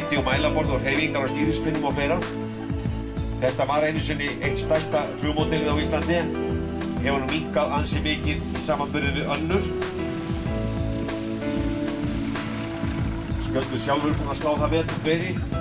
sæti og mælaborð og hreyfingar á stýrispinnum og fleira. Þetta var einu sinni eitt stærsta flugmódelið á Íslandi, hefur nú minkað ansi mikið í samanbyrðu við önnur. Skjöldur sjálfur búinn að slá það vel til beri.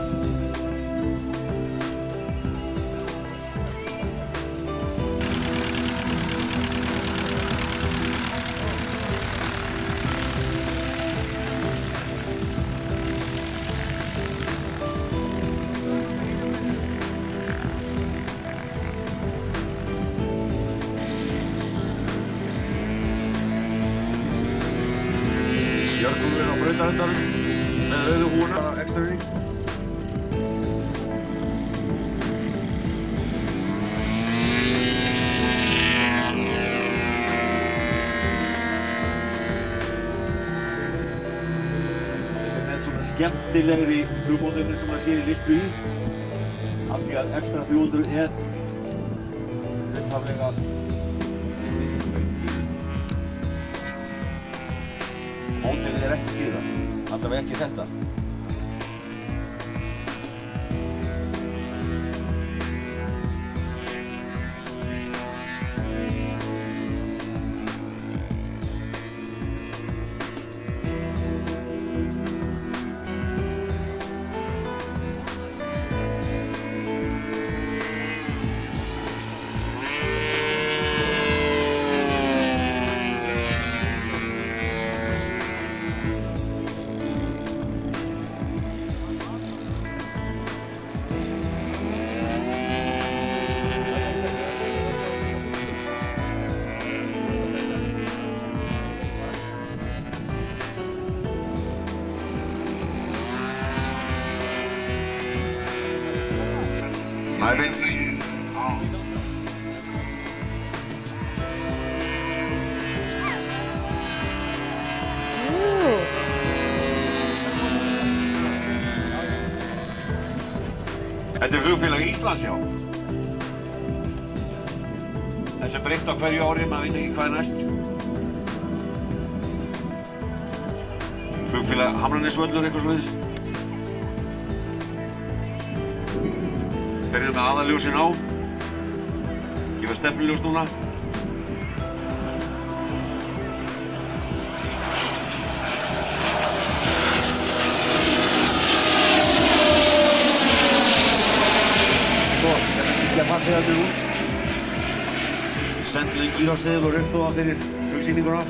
Skemmtilegri flugmóðurinn sem maður sér í listu í. Af því að Extra 300 er upphaflega Mótelið er ekki síðan, allavega ekki þetta. Þetta er flugfélag Íslands, já. Þessu breytt á hverju ári, maður veit ekki hvað er næst. Flugfélag Hamranesvöllur, eitthvað þess. Byrjum með aðaljósin á. Gefa stefnuljós núna. Þetta út. Sendluðin gírasteðil og röndóða fyrir flugsýninguna.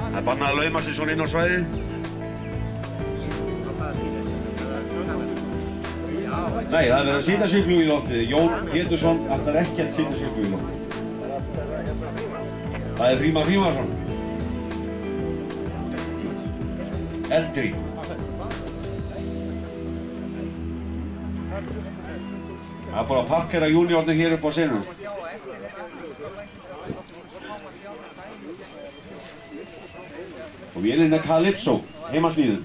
Það er bannað að lauma sig svona inn á svæðið. Nei, það er verið að sýta flug í loftið. Jón Pétursson ætlar ekki að sýta flug í loftið. Það er Fríma Frímarsson. Eldri. Það er bara að parkera júniorni hér upp á senum. Og vélinn er Calypso, heimasmíðun.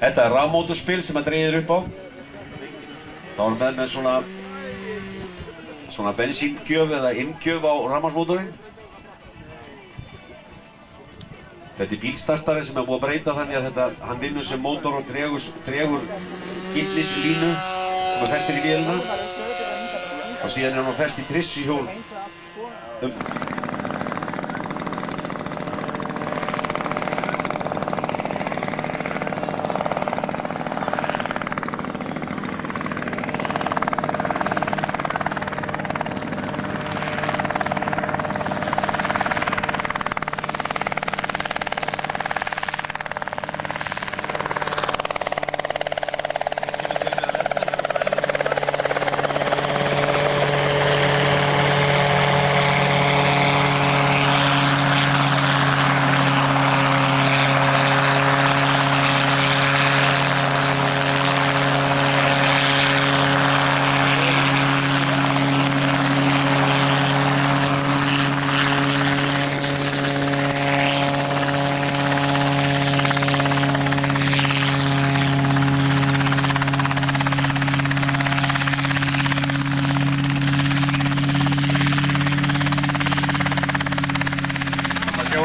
Þetta er rafmótorspil sem að dreyðir upp á. Þá erum við með svona svona bensíngjöf eða inngjöf á rafmagsmótorinn. Þetta er bílstartari sem er búið að breyta þannig að þetta, hann vinnur sem mótor og dregur, dregur gillislínu sem er festir í vélina og síðan er hann fest í triss í hjól. Um,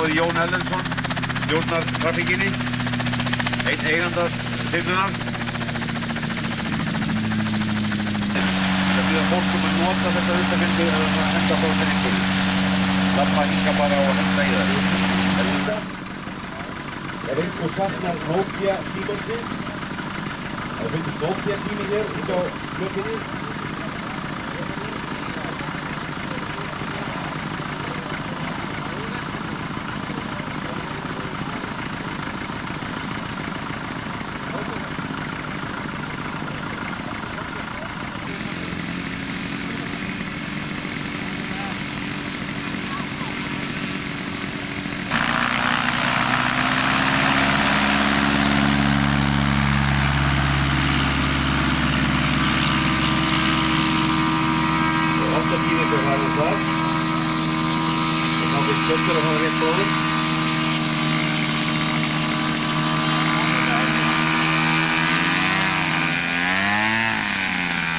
stjórnar trafíkinni, einn eigandast þyrlunar. Það býða fólk um að nota þetta uppafyndu eða að henda frá einhverju. Lappa hinga bara og henda í það. Ef einhver saknar Nokia símansins, það finnst Nokia sími hér út á klöpinni. Og ofta tíma ykkur að hafa það. Og þá finnst skemmtur að hafa rétt bróður.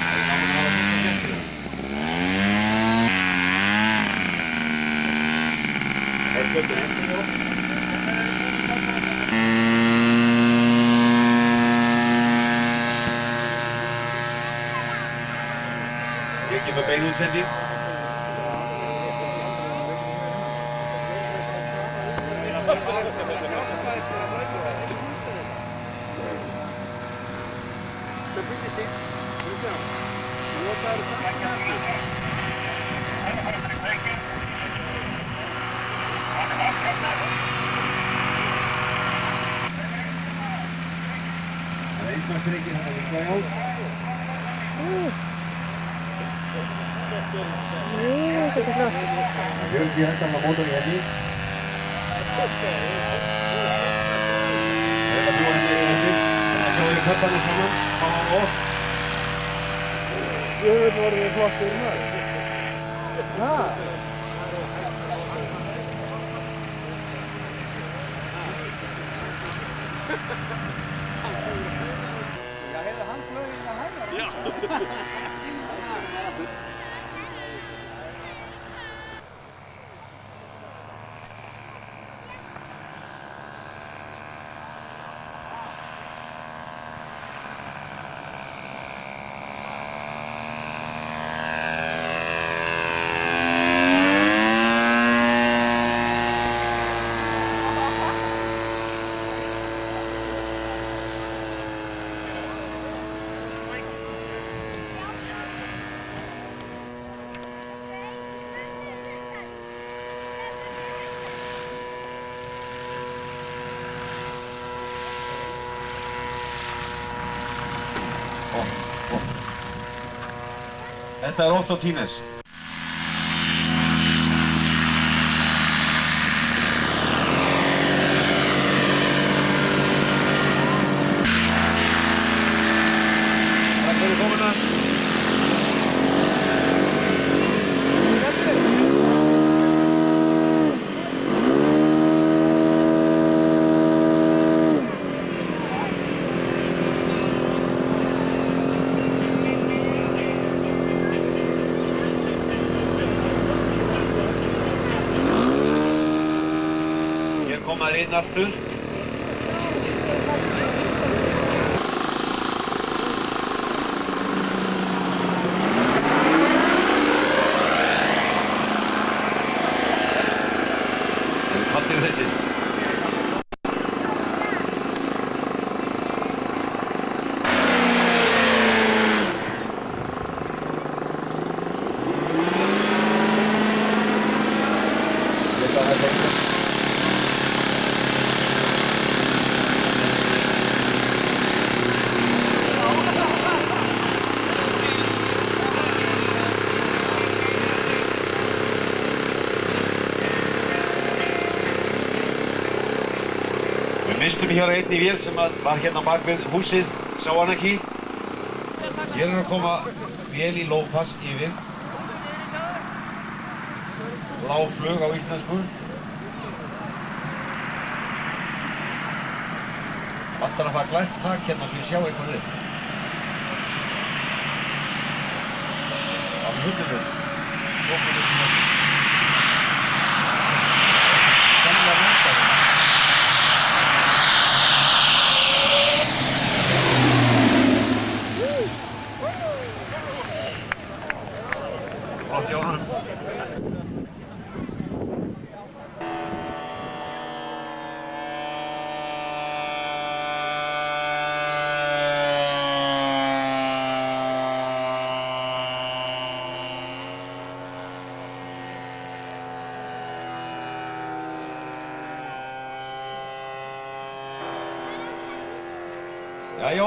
Það er gaman að hafa þetta skemmtur. Það er skemmtur eftir þá. Ég kemur beinútsending. Það er eitthvað streikir hann að líka á. Jú, þetta er flott. Það fjöldi hendan að móta í henni. 来た来た。Þetta er Otto Tínes. Takk fyrir komuna. Hér kom maður inn aftur. En kallir þessi. Þetta er þetta. Við mistum hér einni vél sem var hérna bak við húsið, sá hann ekki. Hér er að koma vél í lópass yfir. Láflug á íslensku. Vantar að fara glæst tak hérna svo ég sjá eitthvað þið. Á hundinu. Tókum við svona. Sannlega vantar þetta.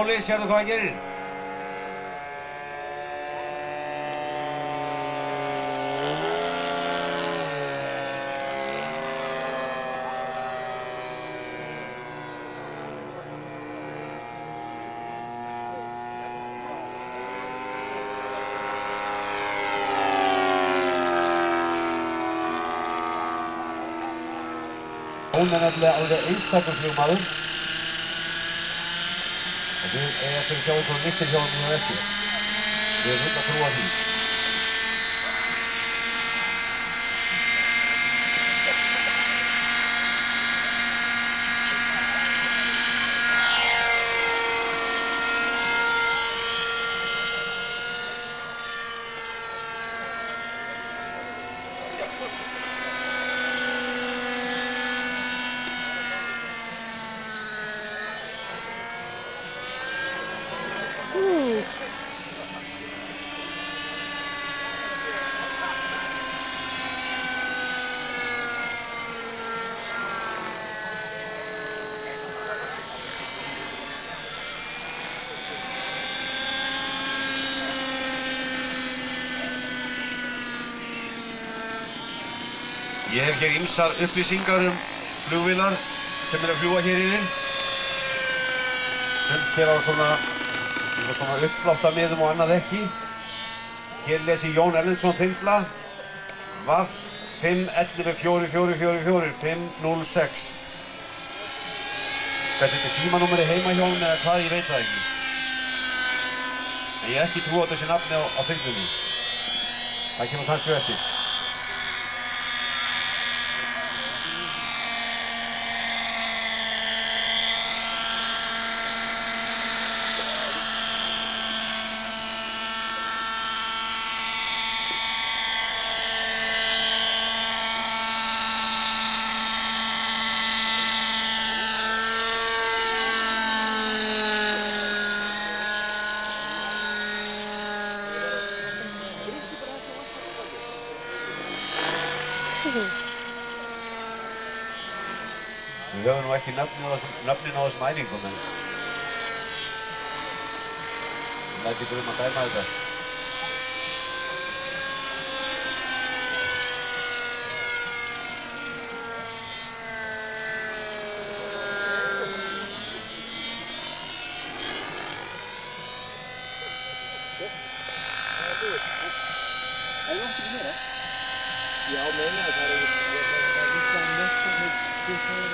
Já, Jóli, sérðu hvað hann gerir? Hún er nefnilega alveg einstakur flugmaður. Og við eigum eftir að sjá einhverjum mittir hjá hann mjög eftir. Ég hef hér ýmsar upplýsingar um flugvilar sem er að fljúa hér inn. Sumt hér á svona, svona uppslátt af miðum og annað ekki. Hér lesi Jón Erlendsson þindla. VAF 5114444 506. Þetta er símanúmeri heima hjá hún eða hvað, ég veit það ekki. En ég er ekki trú á þessi nafni á, á þindlunni. Það kemur kannski eftir. Við höfum nú ekki nöfnin á þessum, æfingum en við lætum um að dæma þetta. Er það ekki meira? Já, meina það er ekki, ég það er líka nögt sem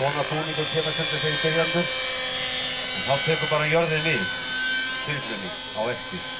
svona tóningur kemur þau segir byrjandur. En þá tekur bara jörðin við, þyrlunni, á eftir.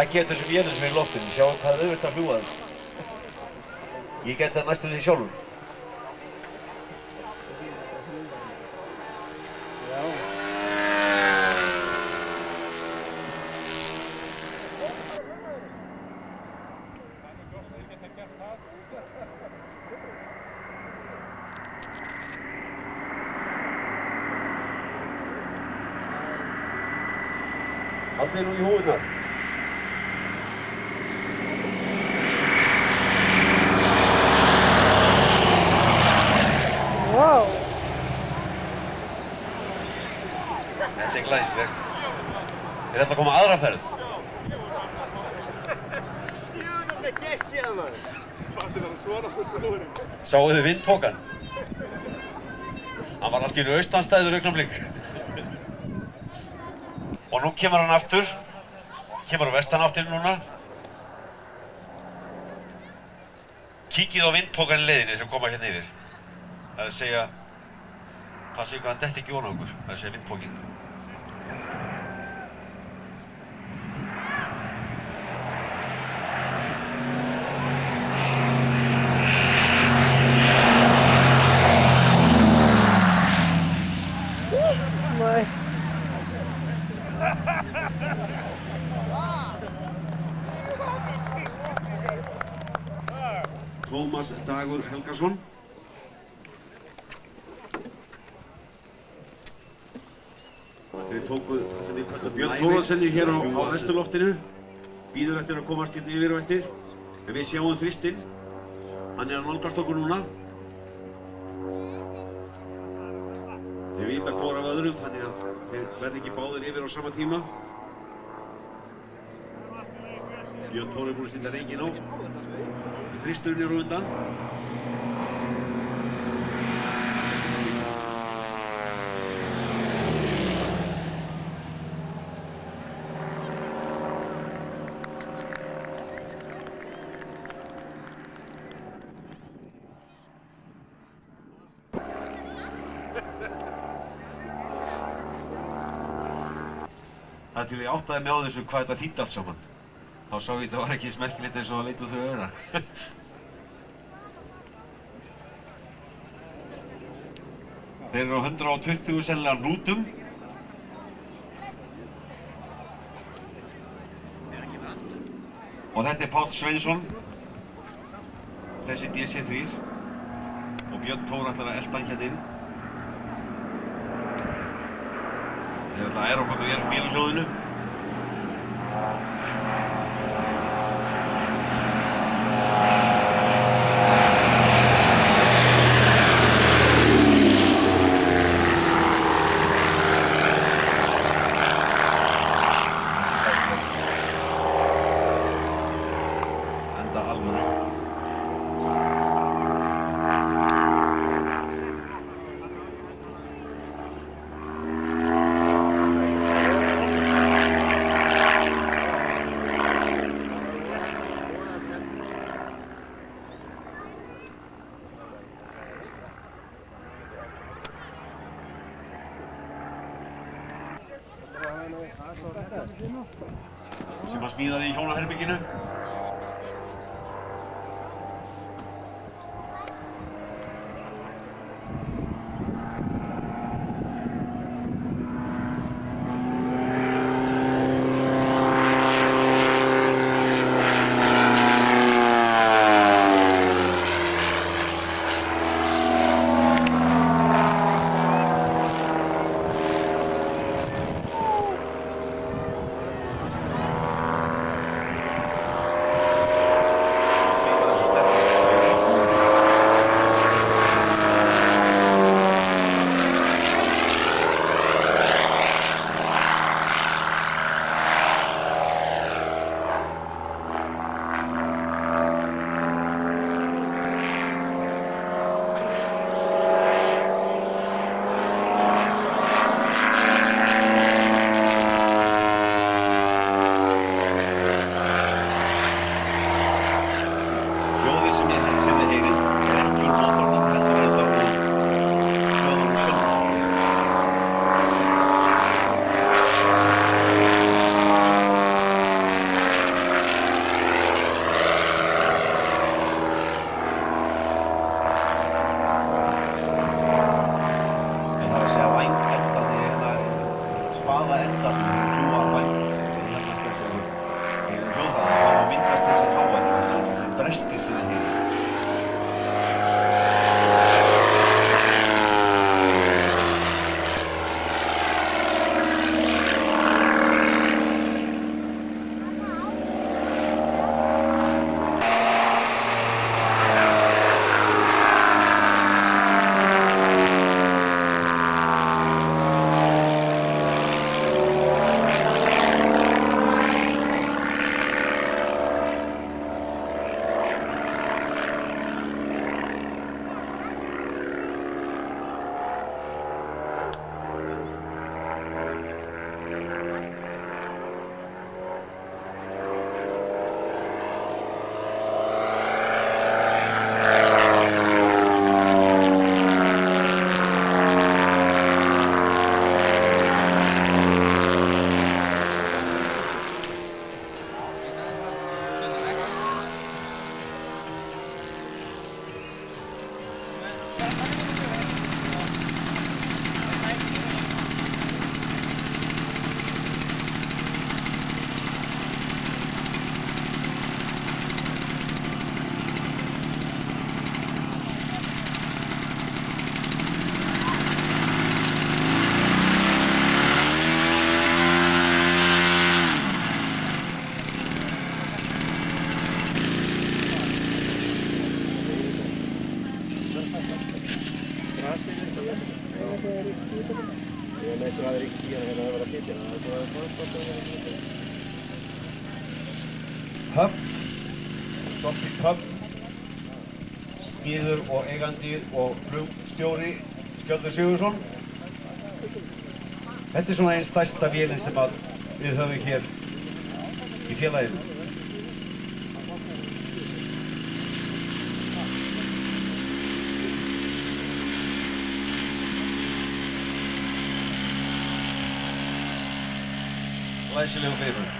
En takkið eftir þessum vélum sem er í loftinu, sjáum hvað þau auðvitað að fljúa þeim. Ég það næstu því sjálfur. Já. Haldið nú í húðunar. Wow. Þetta er glæsilegt. Þeir ætla að koma aðra ferð. Sáuðu þið vindfókan? Hann var allt í einu austanstæður augnablik. Og nú kemur hann aftur. Kemur á vestanáttinu núna. Kíkið á vindfókan í leiðinni sem koma hérna yfir. Það er að segja, passa ykkur hann detti ekki ón á okkur. Það er að segja vindfókin. Nei. Tómas Dagur Helgason. Þeir tóku sem við kallum Björn Tóraðsenni hér á, á Vesturloftinu. Býður eftir að komast hérna yfir og eftir. En við sjáum þristinn. Hann er að nálgast okkur núna. Þeir vita hvora af öðrum, þannig að þeir verði ekki báðir yfir á sama tíma. Björn Tóri er búin að stilla reygin á. Þristurinn er á undan. Það er til ég áttaði mig á þessu hvað þetta þýtti allt saman. Þá sá ég þetta var ekki smerkilegt eins og að leita út þau öðra. Þeir eru á 120 sennilega nútum. Og þetta er Páll Sveinsson, þessi DC-3 og Björn Tór ætlar að elda hann hérna inn. Þeir ætla að æra okkur með bílhljóðinu. Stoltið Höfn, smíður og eigandi og flugstjóri Skjöldur Sigursson. Þetta er svona einn stærsta vélinn sem við höfum hér í félaginu. Læsilegu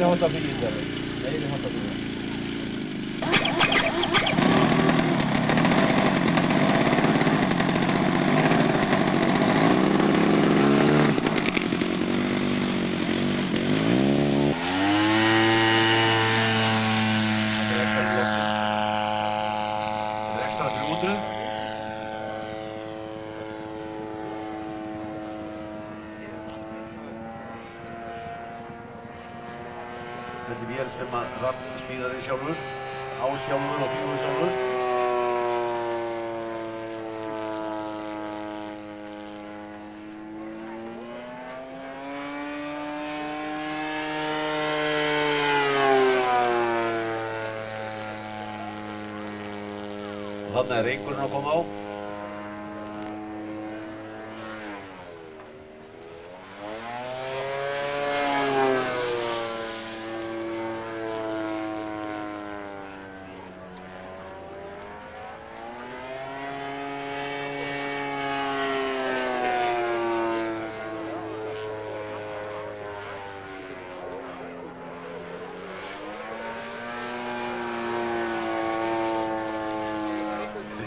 Ele é roda. Aí é ele é roda a. Og þarna er reykurinn að koma á.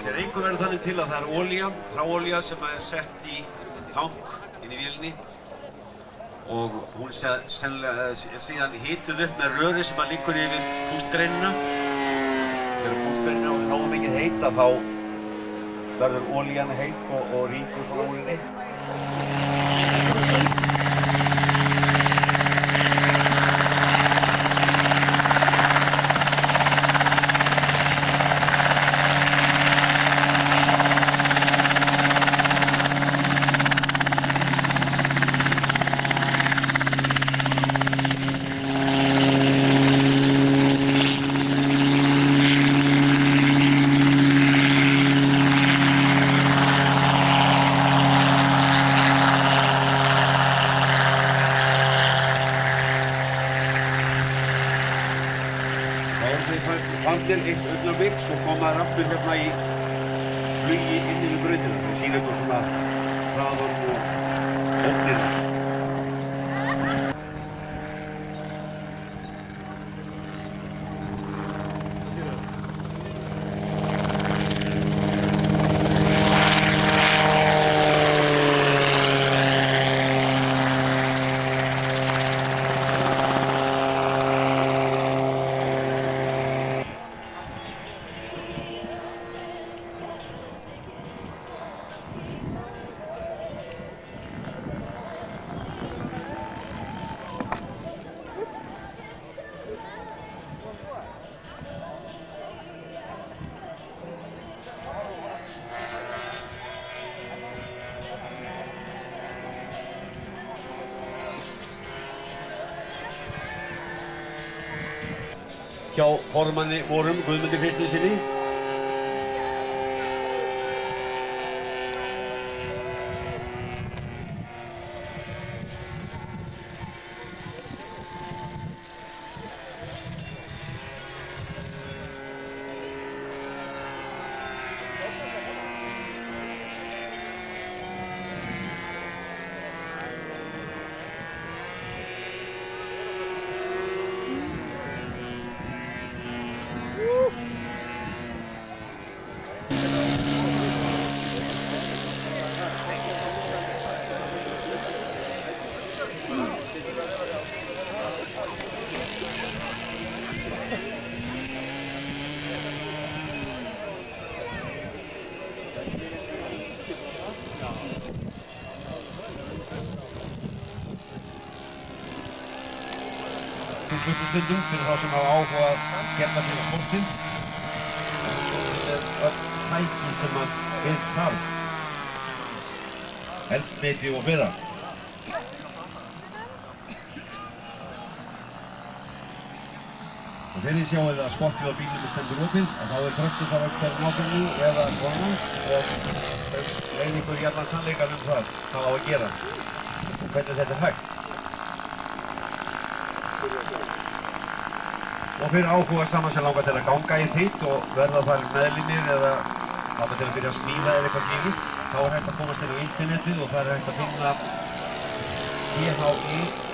Þessi reykur verður þannig til að það er ólíja, hráolíja sem er sett í tank inn í vélni og hún sé er síðan hituð upp með röri sem að liggur yfir fústgreinina. Þegar fústgreinina er nógu mikið heit að þá verður ólíjan heit og, og ríkur svona úr henni. Þá er fandir eitt augnablik, svo koma þær aftur hérna í flugi inn í brautina. Það sýnir ykkur svona hraðan og hjá formanni vorum Guðmundi Kristinsinni. Klukkustundum fyrir þá sem hafa áhuga að skella sér á sportinn. Þetta er öll tæki sem að við þarf. Eldsneiti og fyrra. Og þegar ég sjáu að sportið á bílum er stendur opið, að þá er þar að hverjum ákveðinu eða kona og leiði ykkur í allan sannleikan um það, hvað á að gera og hvernig þetta er hægt. Og fyrir áhuga saman sem langar til að ganga í þitt og verða þar meðlinir eða langar til að byrja að smíða eða eitthvað lífið þá er hægt að komast inn á internetið og það er hægt að finna PHI